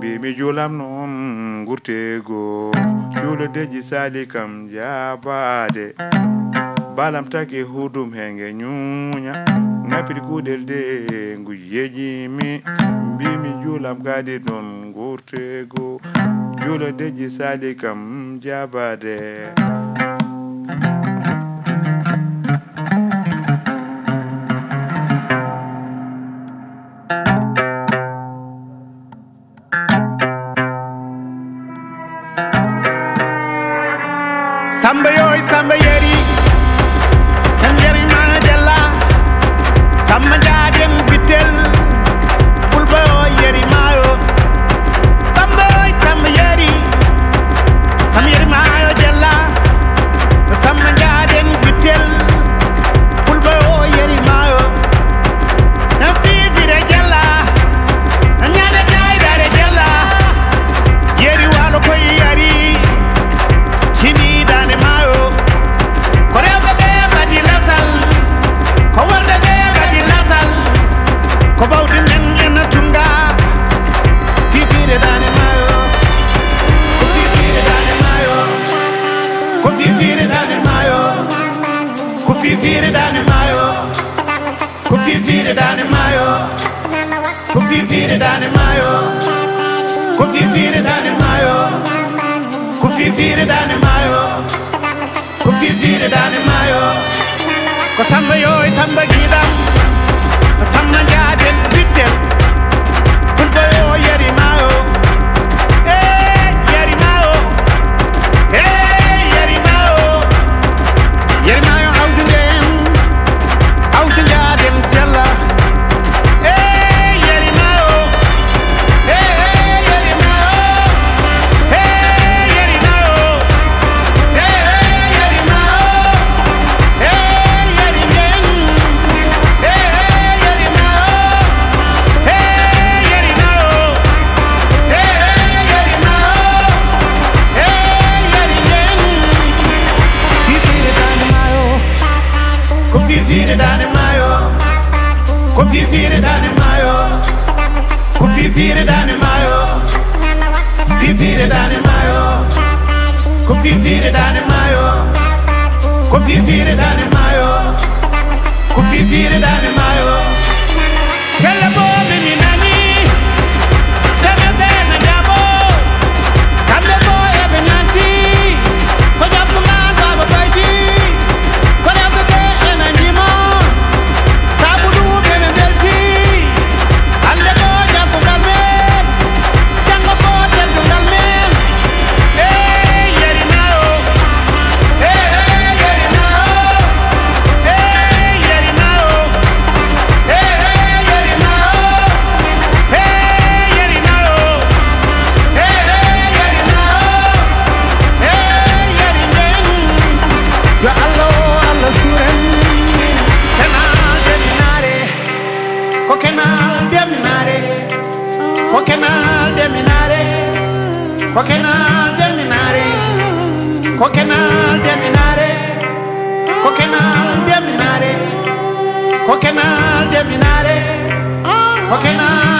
mbimi julam noon gurtego juulodeji sali kam jabade balam take hudum henge ñuuña ŋappiti kuɗel de ngu yejimi mbimi juulam kadi noon gurtego juulodeji sali kam jabade Sambayoi sambayeri Sangeri majala Samajajem bitel Bulbayoi yeri mayo Sambayoi sambayeri Samyeri mayo vivere da nemaio Kofi vivere da nemaio Con vivere da nemaio Con vivere da nemaio Kofi vivere da nemaio Con vivere da Convivire dane maio Convivire dane maio Convivire dane maio Vivire dane maio Convivire dane maio Convivire dane maio Convivire dane maio Coconal de Minare, Coconal de Minare, Coconal de Minare, Coconal de Minare, Coconal de Minare, Coconal.